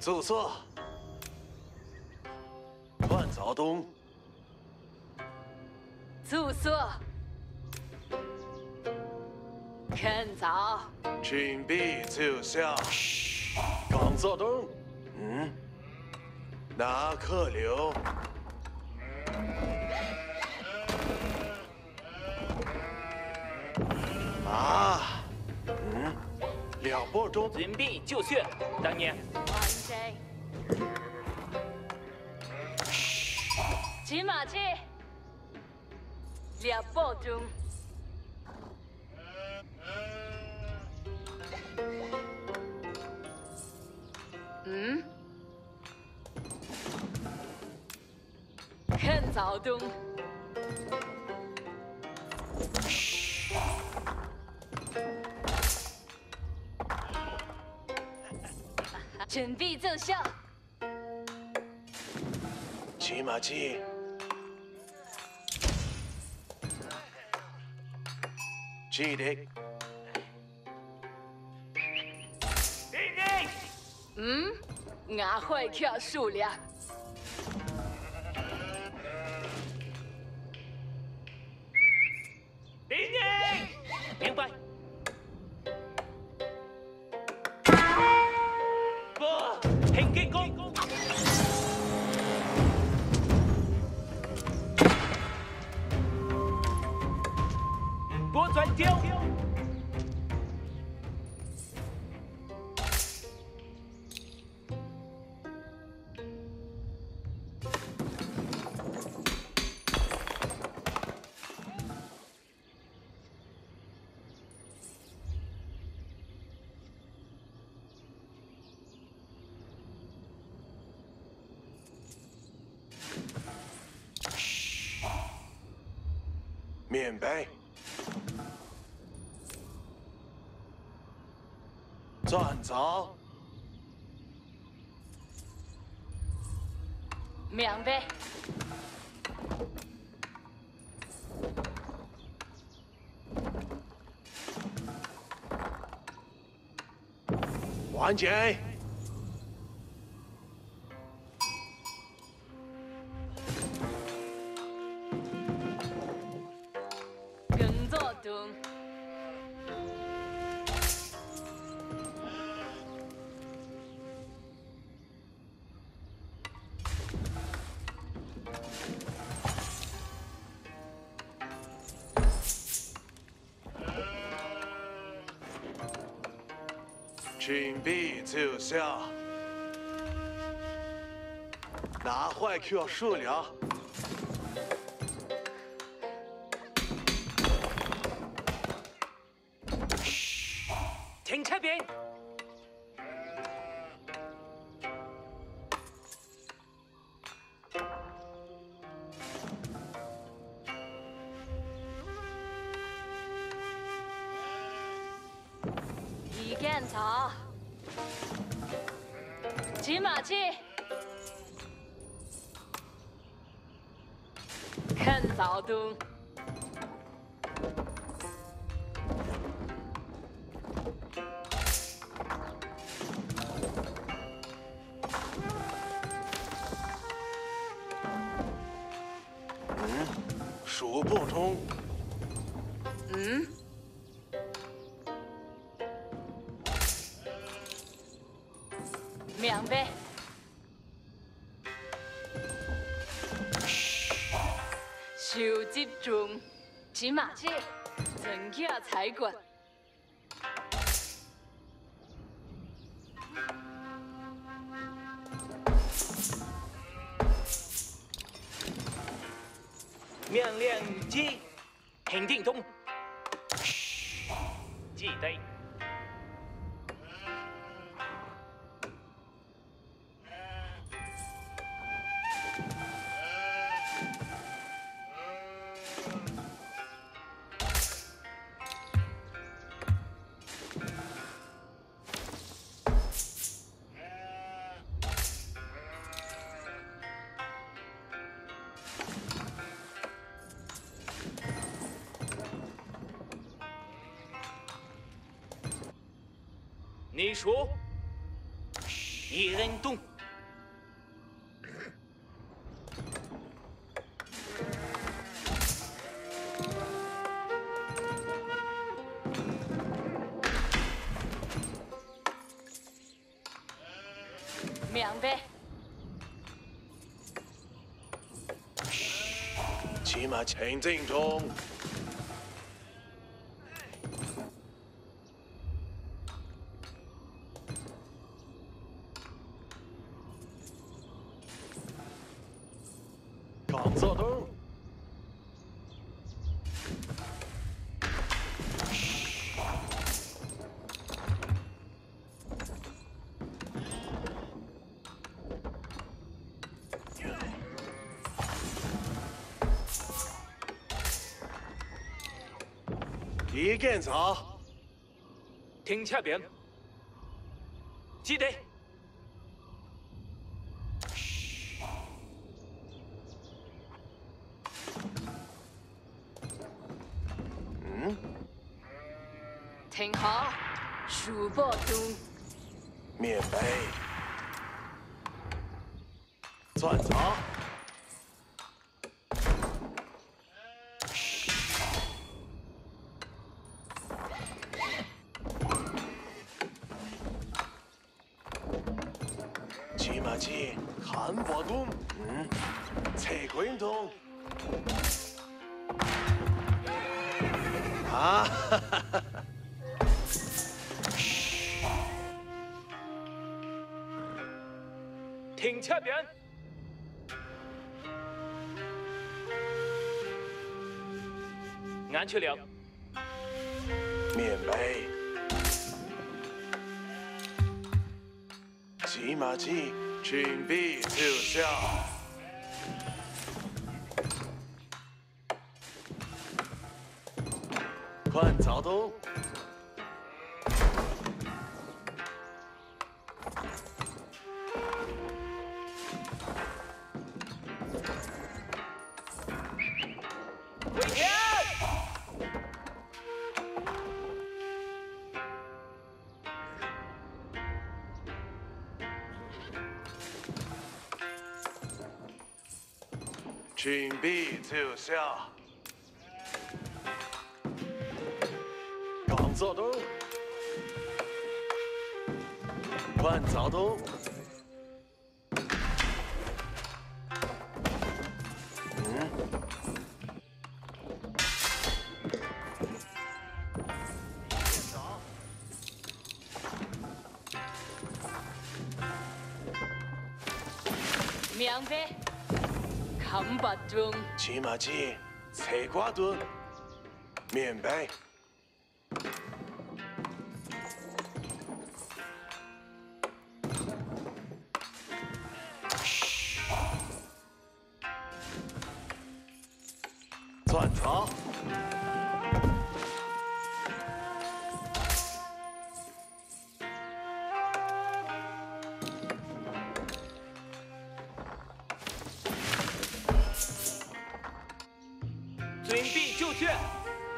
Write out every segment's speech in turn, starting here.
住所，万躁东，住所，看早，准备奏效。刚躁东，嗯，拿客流。啊，嗯，两波中准备就绪，当年。完成。骑马去，两步中。嗯？看早东。准备奏效。骑马骑。记得。嗯，俺会跳数量。免白。转早。明白。完结。请闭就笑，拿坏 Q 要数量。骑马去。看早东。嗯，数不通。嗯？骑马去，增加财管。命令之，平定中。记得。说。一人动。明白。骑马前进中。一检查，停车边，记得。骑马机，看波动，嗯，测运动。啊！停车边，安全了。免费。骑马机，准备奏效。快准备奏效。刚走动。快走动。嗯。明白。看巴中。骑马机，侧挂盾。免费。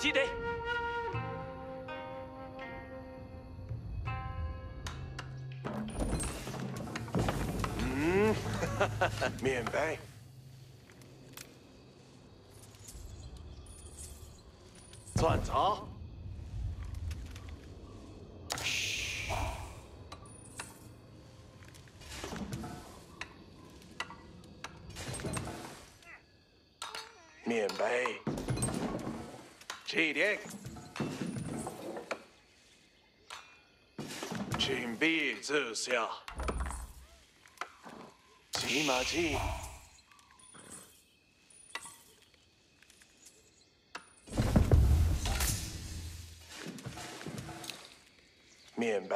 记得。嗯，哈哈哈，免费。转查。免费。起点。准备奏效。骑马机。免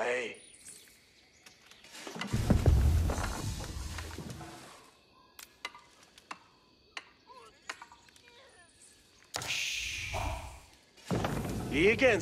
费。一检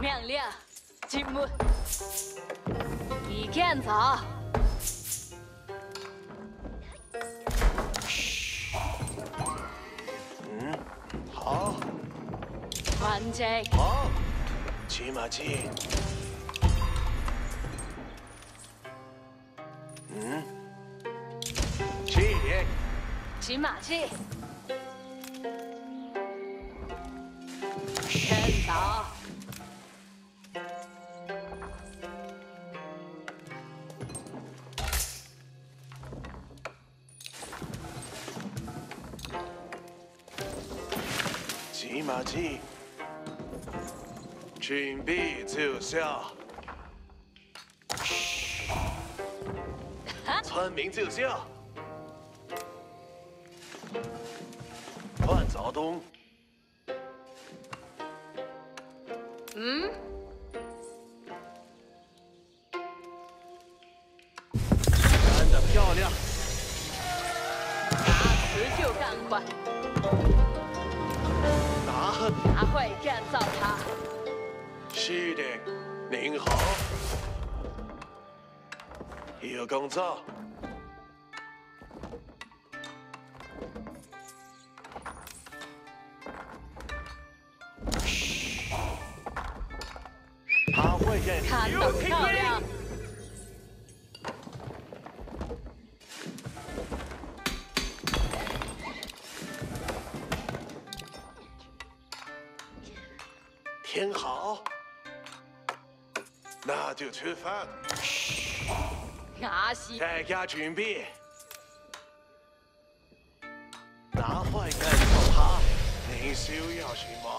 命令，进门。已检查。嗯，好。完成。好，骑马去。嗯，骑马去。趁早。骑马去。准备奏效。村民奏效。东。嗯。干得漂亮。拿持就干快。拿恨。拿会干造他。是的，您好。有工作。看得漂亮。挺好。那就吃饭。阿西。大家准备。拿坏干掉他。你需要什么？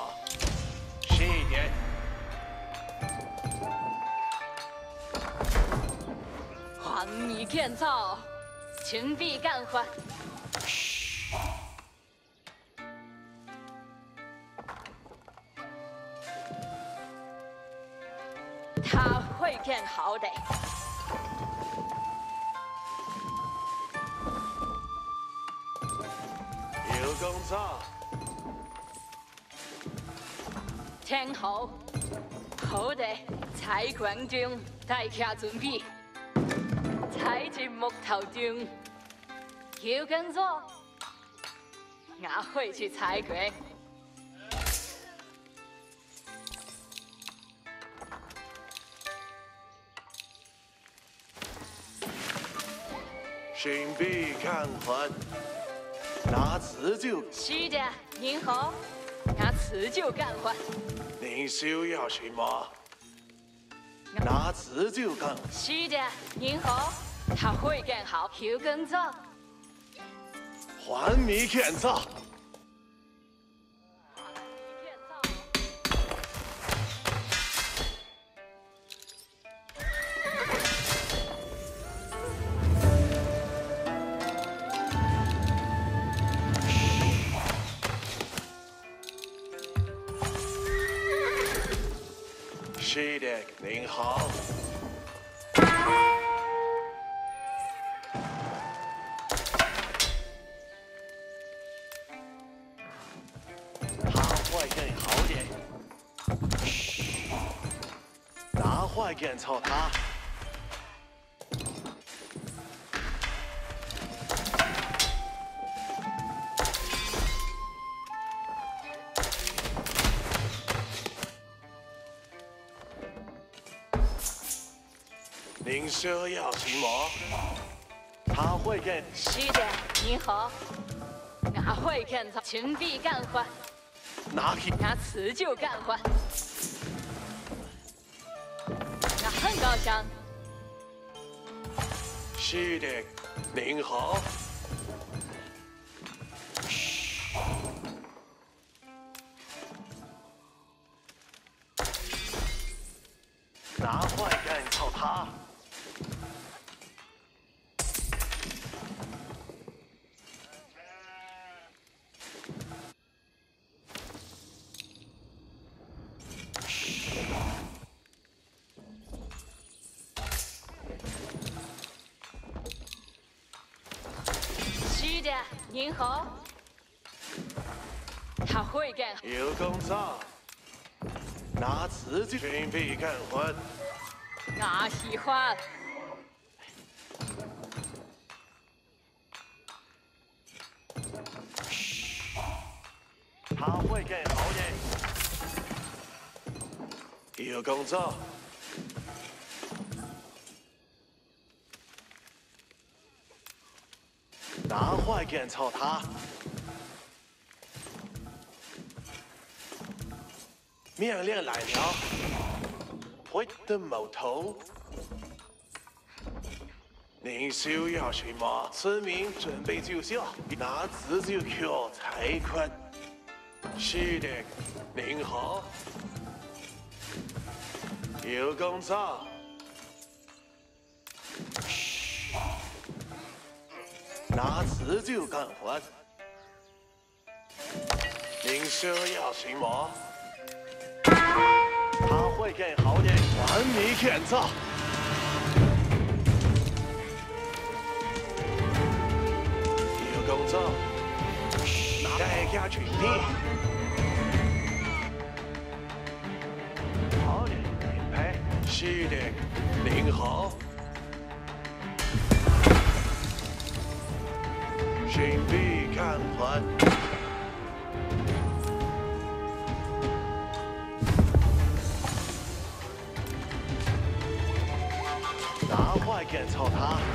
黄泥建造，chuẩn bị 干活。他会更好的。有工作。听好，好的，采光中，大家准备。采进木头钉，有工作，我会去采光。准备干活，拿辞旧。是的，您好，拿辞旧干活。您需要什么？拿辞旧干。是的，您好，他会更好。有工作。还没建造。是的，您好。操他。您需要什么？他会更。是的，您好。我会更操，chuẩn 備干活。拿去。拿辞旧干活。我很高尚。是的，您好。拿坏蛋靠他。他会干。有工作，拿瓷器准备干活。我喜欢。他会更好人。有工作，那会更操他。命令来了，会的木头。您需要什么？村民准备就绪，拿自己票财款。是的，您好。有工作。拿自己干活。您需要什么？会更好的，完美检测。有工作，大家准备。好的，哎，是的，您好。准备看盘。敢操他！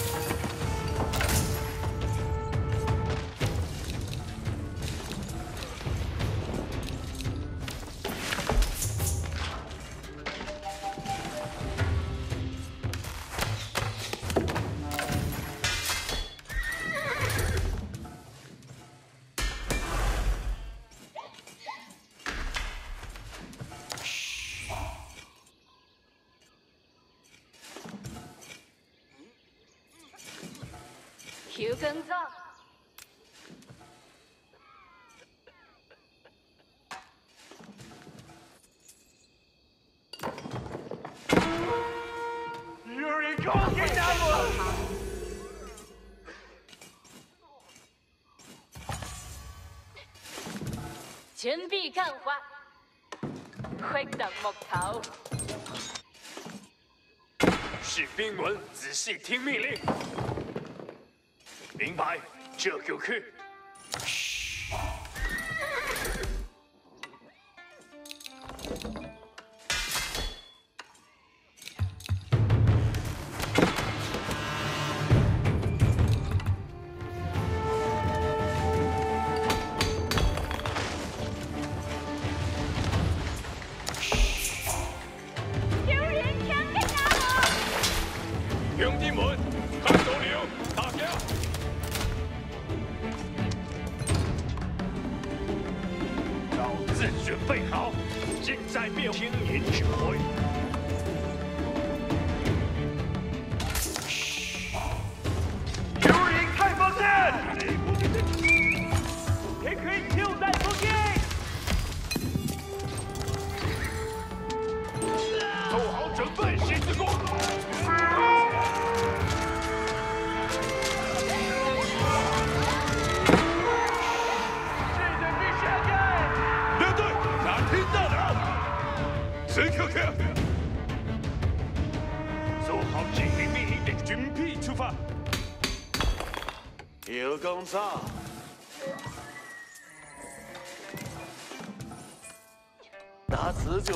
有工作，有人攻击我！准备干活，挥动木头。士兵们，仔细听命令。明白，这就去。嘘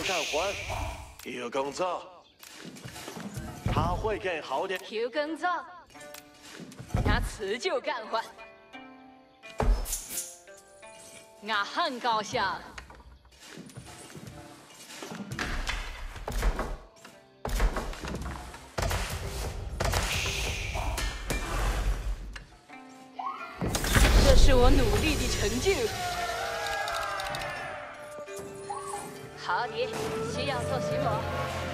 那自就敢换。有工作，他会更好的。有工作，那自就敢换。我很高兴。这是我努力的成就。好的，需要做什么？我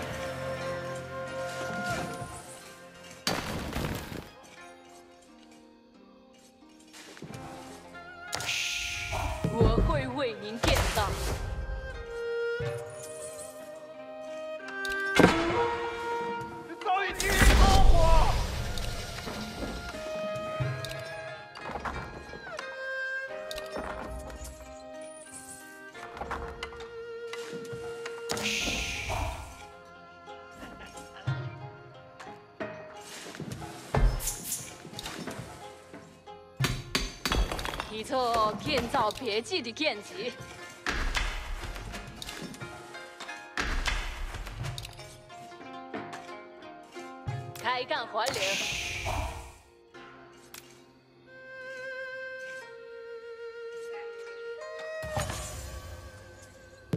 一座建造别致的建筑。开干还流。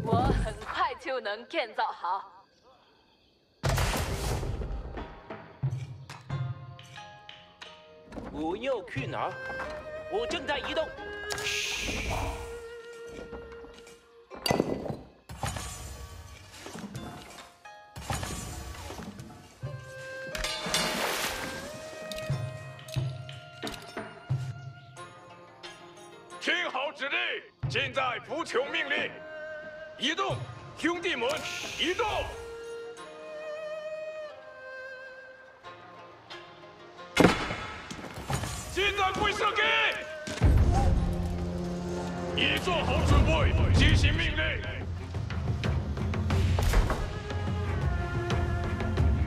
我很快就能建造好。我要去哪儿？我正在移动。听好指令，现在服从命令，移动，兄弟们，移动！